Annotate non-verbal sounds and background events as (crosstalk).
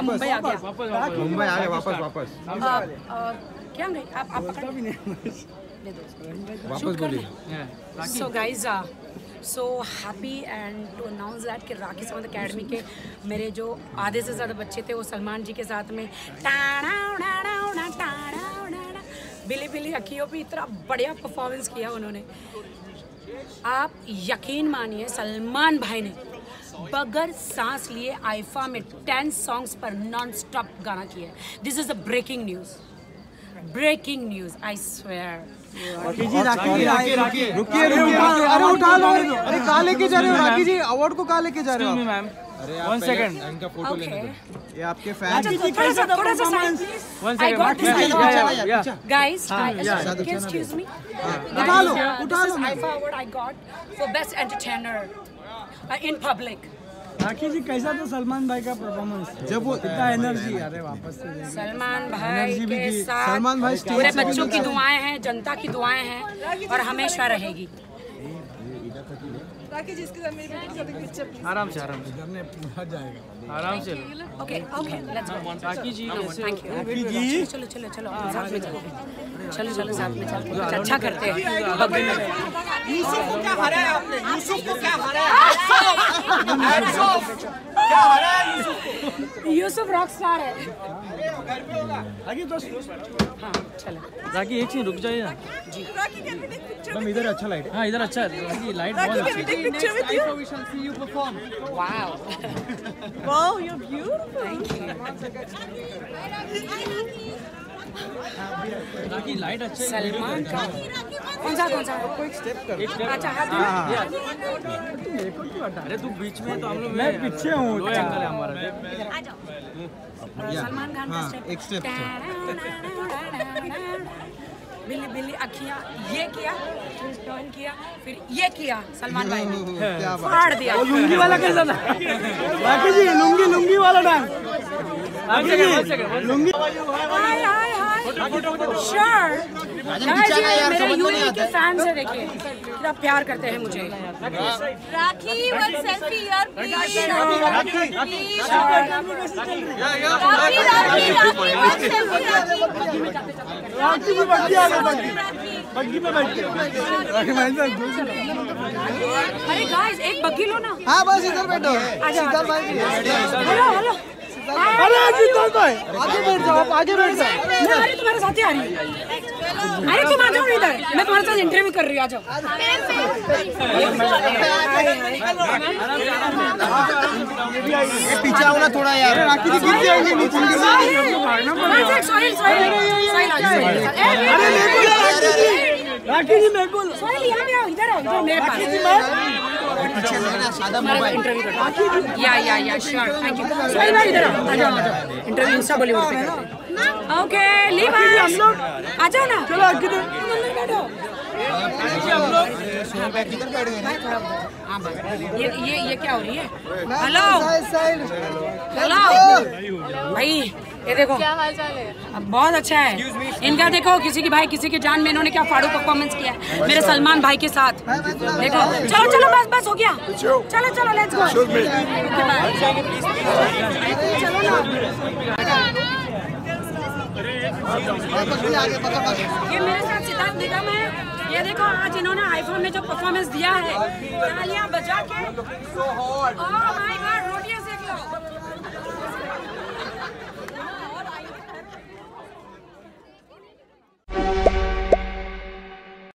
मुंबई आ गया? मुंबई आ गए वापस वापस क्या नहीं आप आप पकड़ दे दो वापस बोलिए। So guys so happy and to announce that कि राखी सावंत अकेडमी के मेरे जो आधे से ज़्यादा बच्चे थे वो सलमान जी के साथ में टाड़ा उड़ा उड़ा टाड़ा उड़ा उड़ा। बिली बिली अखियों पे इतना बढ़िया परफॉर्मेंस किया उन्होंने। आप यकीन मानिए सलमान भाई ने बगैर सांस लिए आइफा में टेन सॉन्ग्स पर नॉन स्टॉप गाना किया this is a breaking news breaking news I swear ji Rakhi Rakhi Rakhi. रुकिए रुकिए। अरे उठा लो। अरे कहाँ लेके जा रहे हो राखी जी? अवार्ड को कहाँ लेके जा रहे हो? मैम वन सेकंड इनका फ़ोटो लेने दो। ये आपके फ़ैन अच्छा थोड़ा सा थोड़ा सा side one I got this second can excuse me? उठा लो, उठा लो, is IFA award I got for best entertainer uh, in public. राखी जी कैसा था सलमान भाई का परफॉर्मेंस जब वो इतना एनर्जी अरे वापस से सलमान भाई के साथ सलमान भाई पूरे बच्चों की दुआएँ हैं जनता की दुआएँ हैं और हमेशा रहेगी। आराम से आराम से आराम से ओके ओके लेट्स गो ताकि जी थैंक यू चलो चलो चलो साथ में चलो चलो चलो साथ में चलो अच्छा करते हैं यूसुफ को क्या हराया आपने यूसुफ रॉक स्टार है? हाँ। चलो। राखी एक चीज़ रुक जाइए। ना मैम इधर अच्छा लाइट हाँ। इधर अच्छा है। राखी लाइट बहुत अच्छी है। Wow Wow, you're beautiful. Thank you Rakhi light अच्छा है। सलमान का कौन सा कौन सा? एक स्टेप अच्छा हाथ धुना? अरे तू बीच में तो हम लोग मैं पीछे हूँ। दो एंगल है हमारा। सलमान खान का हाँ, स्टेप एक step, (laughs) बिल्ली बिल्ली अखियाँ ये किया टर्न किया फिर ये किया सलमान भाई ने। (laughs) फाड़ दिया। लुंगी वाला कैसा था? राखी जी लुंगी लुंगी वाला डांस लुंगी। हाय हाय श्योर मेरे यूए के फैंस है देखिए कितना प्यार करते हैं मुझे. राखी one राखी बग्गी Rakhi. बैठ राखी अरे गाइस एक बग्गी लो ना हाँ बस इधर बैठो है। हेलो हेलो अरे आगे बैठ जाओ आप आगे बैठ जाओ मैं आ रही तुम्हारे साथ ही आ रही अरे तुम आ जाओ इधर मैं तुम्हारे साथ इंटरव्यू कर रही हूँ आ जाओ पीछे आओ ना थोड़ा यार राखी जी गिर जाएँगे नीचे आ जाओ, सोहिल अरे राखी जी मेरे को सोहिल यहाँ पे आओ इधर आओ इधर मेरे पास पीछे से ना सादा मोबाइल इंटरव्यू करते. या या या श्योर थैंक यू सोहिल भाई इधर आ जाओ इंटरव्यू इंस्टा बॉलीवुड पे करते ओके लीव अस आ जाओ ना. चलो अंदर बैठो किधर बैठ गए भाई थोड़ा उधर। हाँ ये ये ये क्या हो रही है? हेलो हेलो भाई ये देखो। क्या हाल चाल है? अब बहुत अच्छा है। इनका देखो किसी की भाई किसी की जान में इन्होंने क्या फाड़ू परफॉर्मेंस किया है? मेरे सलमान भाई के साथ। देखो चलो चलो बस बस हो गया। चलो चलो लेट्स गो चलो ना। ये मेरे साथ सिद्धार्थ निगम है। ये देखो आज इन्होंने आईफोन में जो परफॉर्मेंस दिया है तालियाँ बजा के। Oh my God